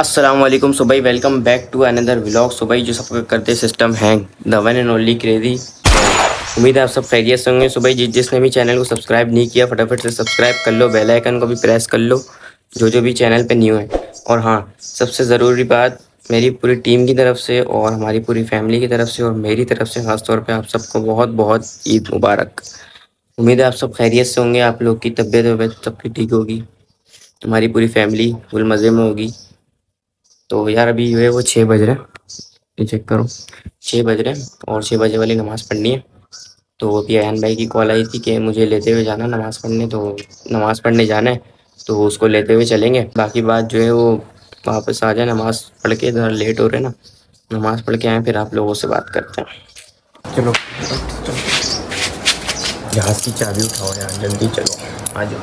असलम सुबह welcome back to another vlog सुबह जो सब करते system hang the one and only crazy उम्मीद है आप सब खैरियत से होंगे। सुबह जी जिसने भी चैनल को सब्सक्राइब नहीं किया, फटाफट से सब्सक्राइब कर लो, बेल आइकन को भी प्रेस कर लो, जो जो भी चैनल पे न्यू है। और हाँ सबसे ज़रूरी बात मेरी पूरी टीम की तरफ़ से और हमारी पूरी फैमिली की तरफ़ से और मेरी तरफ़ से ख़ास तौर पे आप सबको बहुत बहुत ईद मुबारक। उम्मीद है आप सब खैरियत से होंगे, आप लोग की तबीयत वबीयत सबकी ठीक होगी हमारी पूरी फैमिली फुल मज़े में होगी। तो यार, अभी जो है वो छः बज रहे हैं। ये चेक करो। छः बज रहे हैं और छः बजे वाली नमाज़ पढ़नी है। तो अभी अयान भाई की कॉल आई थी कि मुझे लेते हुए जाना नमाज़ पढ़ने तो नमाज़ पढ़ने जाना है तो उसको लेते हुए चलेंगे। बाकी बात जो है वो वापस आ जाए नमाज़ पढ़ के इधर लेट हो रहे ना नमाज़ पढ़ के आए फिर आप लोगों से बात करते हैं। चलो जहाज़ की चाबी उठाओ यार जल्दी चलो आ जाओ।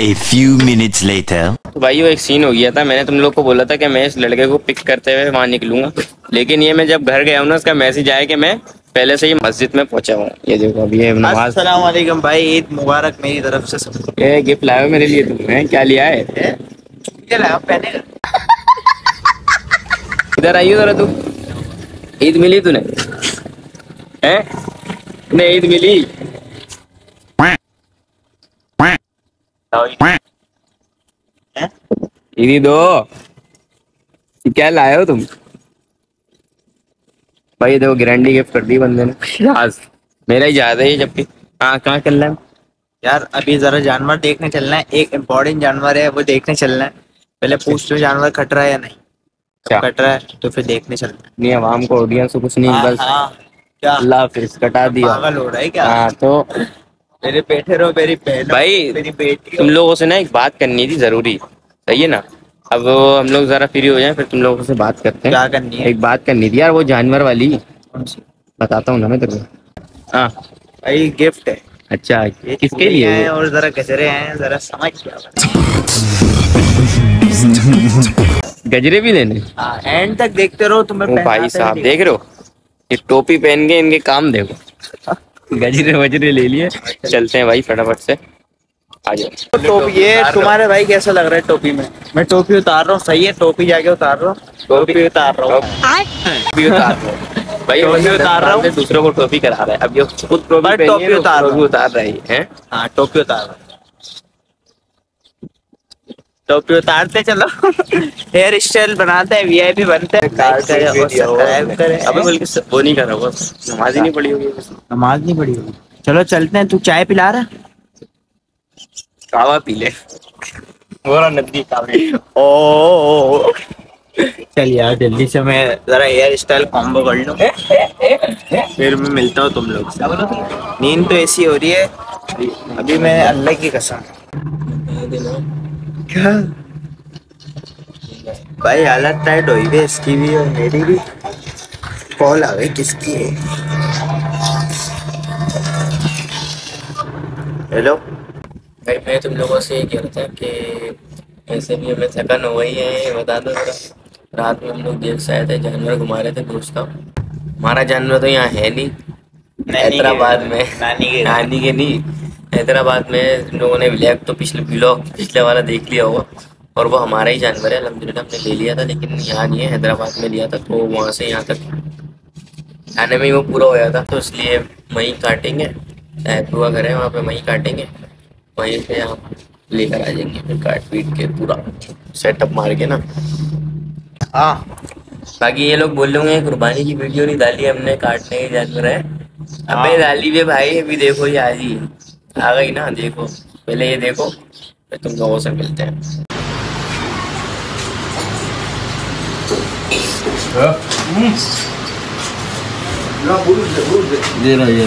A few minutes later. तो भाई वो एक सीन हो गया था मैंने तुम लोग को बोला था कि मैं इस लड़के को पिक करते हुए वहाँ निकलूँगा। लेकिन ये मैं जब घर गया हूँ ना उसका मैसेज आया कि मैं पहले से ही मस्जिद में पहुँचा हूँ। ये देखो अभी ये नमाज़ अस्सलाम वालेकुम भाई ईद मुबारक मेरी तरफ़ से। सबको ये गिफ्ट लाया हो मेरे लिए तुमने क्या लिया है? इधर आइयो जरा तू ईद मिली तूने? हैं? तूने ईद मिली? ईदी दो। क्या लाए हो तुम? भाई देखो ग्रैंडी गिफ्ट कर दी बंदे ने। आज मेरा ही याद है जबकि हाँ कहाँ चल रहा है? यार अभी जरा जानवर देखने चलना है। एक इम्पोर्टेंट जानवर है वो देखने चलना है। पहले पूछ लो जानवर कट रहा है या नहीं। क्या? कट रहा है तो फिर देखने चलना है। नहीं आवाम को ऑडियंस को कुछ नहीं हाँ, बस हाँ, क्या? अल्लाह हाफिज कटा दिया। पागल हो रहा है क्या? हाँ तो मेरे पेटे रहो मेरी बहन भाई, मेरी बेटी तुम लोगों से ना एक बात करनी थी ज़रूरी। सही है ना? अब हम लोग जरा फ्री हो जाए फिर तुम लोगों से बात करते हैं। क्या करनी है? एक बात करनी थी यार वो जानवर वाली। बताता हूँ ना मैं तेरे को। हाँ। भाई गिफ्ट है। अच्छा किसके लिए? हैं और जरा गजरे हैं जरा समझ गजरे भी लेने एंड तक देखते रहो तुम्हें भाई साहब देख रहे हो? ये टोपी पहन के इनके काम देखो। गजरे वजरे ले लिए। चलते हैं भाई फटाफट से। टोपी ये तुम्हारे भाई कैसा लग रहा है टोपी में? मैं टोपी उतार रहा हूँ सही है टोपी जाके उतार रहा हूँ। टोपी उतार रहा हूँ। टोपी उतार रहा हूँ। भाई टोपी उतार रहा हूँ। दूसरों को टोपी करा रहा है। अब ये खुद टोपी टोपी तो उतार रहा हूँ। उतार रही है। हाँ? टोपी उतार रहा हूँ। टोपी उतारते चलो। हेयर स्टाइल बनाते हैं वीआईपी बनते हैं। लाइक सब्सक्राइब करें अबे वो नहीं कर रहा नमाज़ ही नहीं पड़ी होगी। नमाज़ नहीं पड़ी होगी। चलो चलते हैं तू चाय पिला रहा कावा पी ले। बोरा नदी कावे ओ। चल यार जल्दी से मैं जरा हेयर स्टाइल कॉम्बो कर लूँ। फिर मैं मिलता हूँ तुम लोग से। नींद तो ऐसी हो रही है अभी मैं अल्लाह की कसम। क्या? भाई हालत टाइट हुई है इसकी भी और मेरी भी। कॉल आ गई किसकी है? हेलो भाई मैं तुम लोगों से ये कह रहा था कि ऐसे भी हमें थकन हो गई है ये बता दो जरा। रात में हम लोग देख से आए थे जानवर घुमा रहे थे दोस्त का। हमारा जानवर तो यहाँ है नहीं। हैदराबाद में। नानी के नानी के नहीं। हैदराबाद में लोगों ने ब्लैक तो पिछले ब्लॉग पिछले वाला देख लिया होगा। और वो हमारा ही जानवर है अलहमदिल्ला हमने ले लिया था लेकिन यहाँ नहीं है हैदराबाद में लिया था तो वहाँ से यहाँ तक आने में ही वो पूरा हो गया था तो इसलिए वहीं काटेंगे। बुआ घर है वहाँ पे वहीं काटेंगे। वहीं पे हम लेकर आ जाएँगे फिर काट पीट के पूरा सेटअप मार के ना। हाँ। बाकी ये लोग बोल होंगे कुर्बानी की वीडियो नहीं डाली हमने काटने के जानवर है। अबे डाली वे भाई अभी देखो ये आज ही। आ गई ना देखो। पहले ये देखो फिर तुम लोगों से मिलते हैं। ये लो ये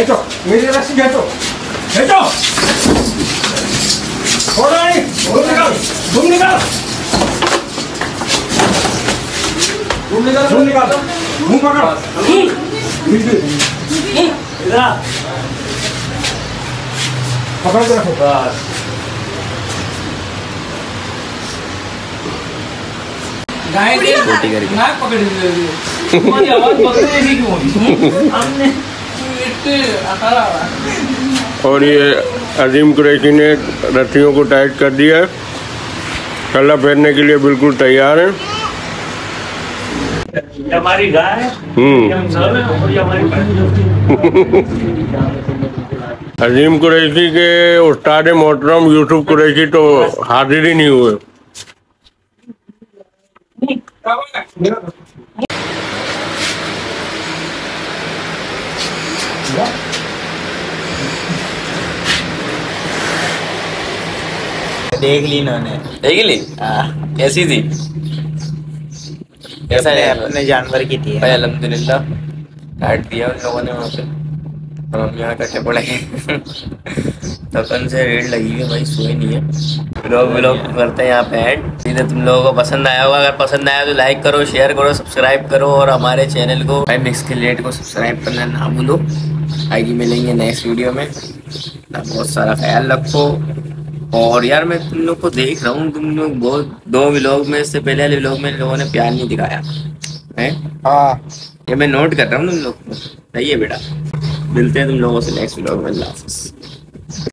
खेचो मेरी रस्सी खेचो खेचो छोड़ो नहीं तुम निकाल तुम निकाल। तुम निकाल तुम निकाल। मुँह पकड़। इधर पकड़ के रखो बस गाय के नाक पकड़ ली। आवाज़ बकरे जैसी क्यों हमने। और ये अजीम कुरैशी ने रस्सियों को टाइट कर दिया है। कल्ला पहनने के लिए बिल्कुल तैयार है। हमारी गाय हम्म। हैं हमारी गाय अजीम कुरैशी के उस्ताद मोहतरम यूसुफ कुरैशी तो हाजिर ही नहीं हुए। देख ली इन्होंने। देख ली? कैसी थी? कैसा अपने है अपने जानवर की थी। भाई अल्हम्दुलिल्लाह। काट दिया उन लोगों ने वहाँ पे। और हम यहाँ कट्टे पड़े हैं तपन से रेड लगी है भाई सोई नहीं है। ब्लॉग व्लॉग करते हैं यहाँ पे ऐड सीधे तुम लोगों को पसंद आया होगा। अगर पसंद आया तो लाइक करो शेयर करो सब्सक्राइब करो और हमारे चैनल को भाई मिक्स के लेट को सब्सक्राइब करना ना भूलो। आगे मिलेंगे नेक्स्ट वीडियो में। बहुत सारा ख्याल रखो। और यार मैं तुम लोग को देख रहा हूँ तुम लोग बहुत दो व्लॉग में इससे पहले वाले व्लॉग में लोगों ने प्यार नहीं दिखाया है? हाँ। ये मैं नोट कर रहा हूँ तुम लोग को। सही है बेटा। मिलते हैं तुम लोगों से नेक्स्ट व्लॉग में। अल्लाह हाफिज़।